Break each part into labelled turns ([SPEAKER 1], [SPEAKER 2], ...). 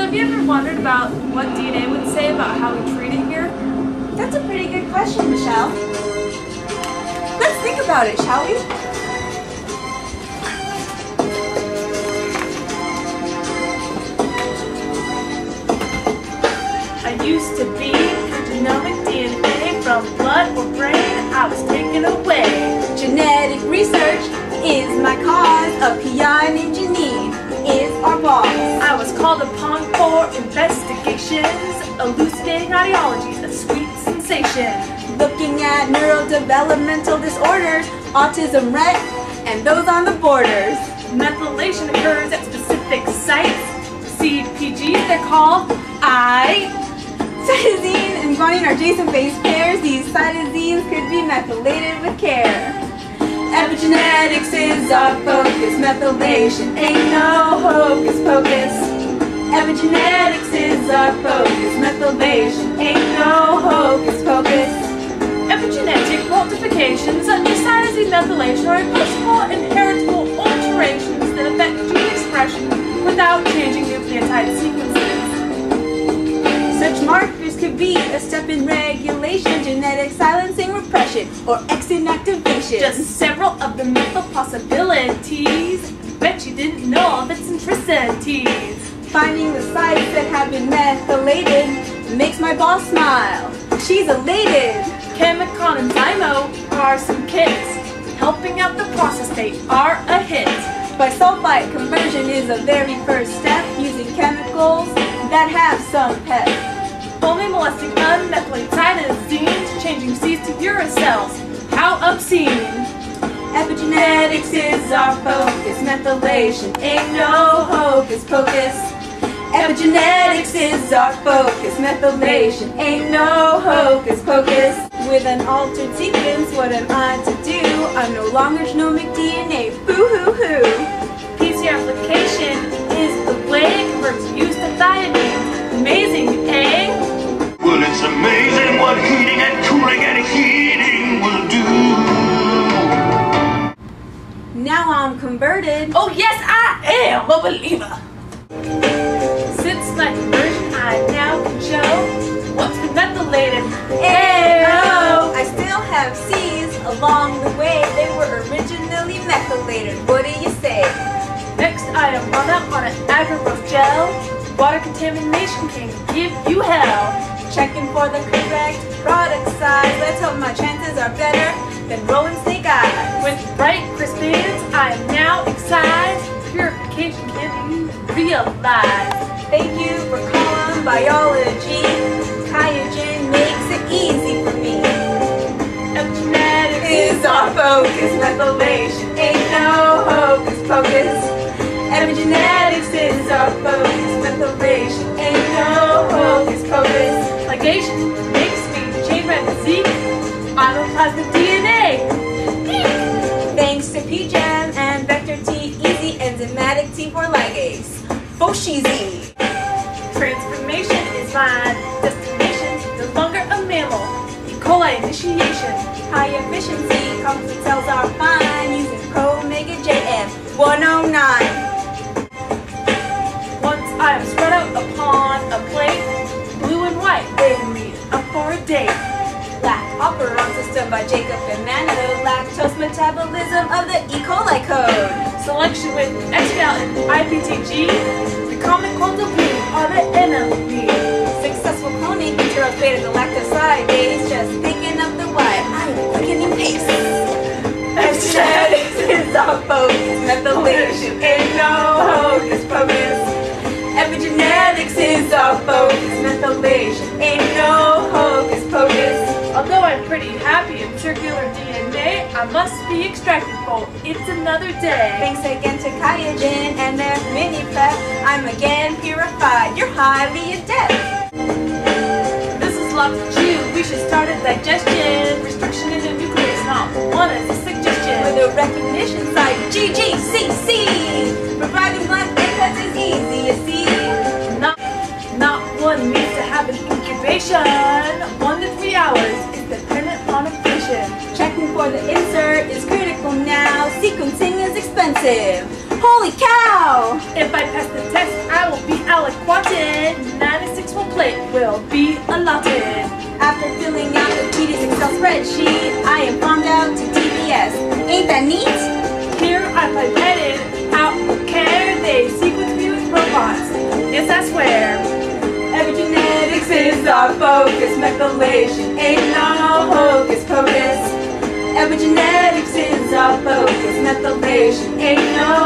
[SPEAKER 1] have you ever wondered about what DNA would say about how we treat it here?
[SPEAKER 2] That's a pretty good question, Michelle. Let's think about it, shall we?
[SPEAKER 1] I used to be genomic DNA from blood or brain. I was taken away.
[SPEAKER 2] Genetic research is my cause. A PI
[SPEAKER 1] called upon for investigations, elucidating ideologies, a sweet sensation.
[SPEAKER 2] Looking at neurodevelopmental disorders, autism, Rett, and those on the borders.
[SPEAKER 1] Methylation occurs at specific sites. CPGs, they're called. I
[SPEAKER 2] Cytosine and guanine are adjacent base pairs. These cytosines could be methylated with care. Epigenetics is our focus. Methylation ain't no hocus pocus. Epigenetics is our focus. Methylation ain't no hocus pocus.
[SPEAKER 1] Epigenetic modifications multiplications of cytosine methylation are impossible inheritable alterations that affect gene expression without changing nucleotide sequences.
[SPEAKER 2] Such markers could be a step in regulation, genetic silencing, repression, or exon activation.
[SPEAKER 1] Just several of the methyl possibilities. Bet you didn't know of its intricities.
[SPEAKER 2] Finding the sites that have been methylated makes my boss smile. She's elated.
[SPEAKER 1] Chemicon and Zymo are some kits. Helping out the process, they are a hit.
[SPEAKER 2] Bisulfite conversion is a very first step using chemicals that have some pep.
[SPEAKER 1] Only molesting unmethylated cytosines, changing C's to uracils. How obscene!
[SPEAKER 2] Epigenetics is our focus. Methylation ain't no hocus pocus. Epigenetics is our focus. Methylation ain't no hocus pocus. With an altered sequence, what am I to do? I'm no longer genomic DNA. Boo hoo hoo.
[SPEAKER 1] PCR application is the way it converts used to thymine. Amazing, eh?
[SPEAKER 3] Well, it's amazing what heating and cooling and heating will do.
[SPEAKER 2] Now I'm converted.
[SPEAKER 1] Oh yes, I am a believer. Gel. Water contamination can give you hell.
[SPEAKER 2] Checking for the correct product size. Let's hope my chances are better than rolling snake eyes.
[SPEAKER 1] With bright ends, I am now excised. Purification can be realized.
[SPEAKER 2] Thank you for calling biology. Qiagen makes it easy for me.
[SPEAKER 1] Epigenetics
[SPEAKER 2] Is our focus. Methylation ain't no hocus pocus. Epigenetics is our focus. Methylation ain't no hocus pocus.
[SPEAKER 1] ligation makes me change my physique. I'm plasmid DNA.
[SPEAKER 2] Thanks to PGEM and Vector T Easy Enzymatic T4 Ligase. Foshizi.
[SPEAKER 1] Transformation is my destination. No longer a mammal. E. coli initiation.
[SPEAKER 2] High efficiency operon system by Jacob and Monod. Lactose metabolism of the E. coli code.
[SPEAKER 1] Selection with X-gal and IPTG. The common cold of the enemy.
[SPEAKER 2] Successful cloning interrupts beta galactosidase. Just picking up the why, I'm quickening pace. Epigenetics is our focus. Methylation ain't no hocus pocus. Epigenetics is our focus. Methylation ain't no
[SPEAKER 1] must be extracted for it's another day.
[SPEAKER 2] Thanks again to Qiagen and their mini prep. I'm again purified. You're highly adept.
[SPEAKER 1] This is locked Jew. We should start a digestion. Restriction in the nucleus, not one as a suggestion.
[SPEAKER 2] With a recognition site, GGCC. For the insert is critical now. Sequencing is expensive. Holy cow!
[SPEAKER 1] If I pass the test, I will be allotted. 96 full plate will be allotted.
[SPEAKER 2] After filling out the tedious Excel spreadsheet, I am farmed out to DBS. Ain't that neat?
[SPEAKER 1] Here I pipetted out care. They sequence me with robots. Yes, I swear.
[SPEAKER 2] Epigenetics is our focus. Methylation ain't no hocus Ain't no.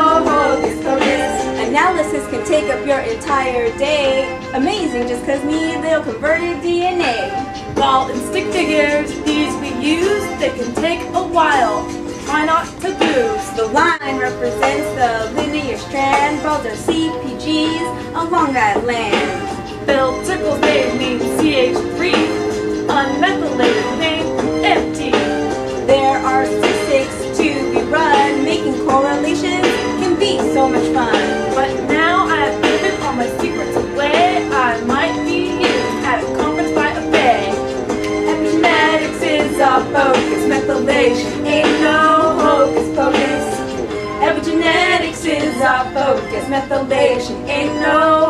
[SPEAKER 2] Analysis can take up your entire day. Amazing just cause me little converted DNA.
[SPEAKER 1] Ball and stick figures, these we use, they can take a while. Try not to lose.
[SPEAKER 2] The line represents the linear strand. Balls are CPGs along that land.
[SPEAKER 1] Bill Tickles, they mean CH3. Unmethylated name
[SPEAKER 2] much fun.
[SPEAKER 1] But now I have given all my secrets away. I might be used at a conference by a bay.
[SPEAKER 2] Epigenetics is our focus. Methylation ain't no hocus pocus. Epigenetics is our focus. Methylation ain't no.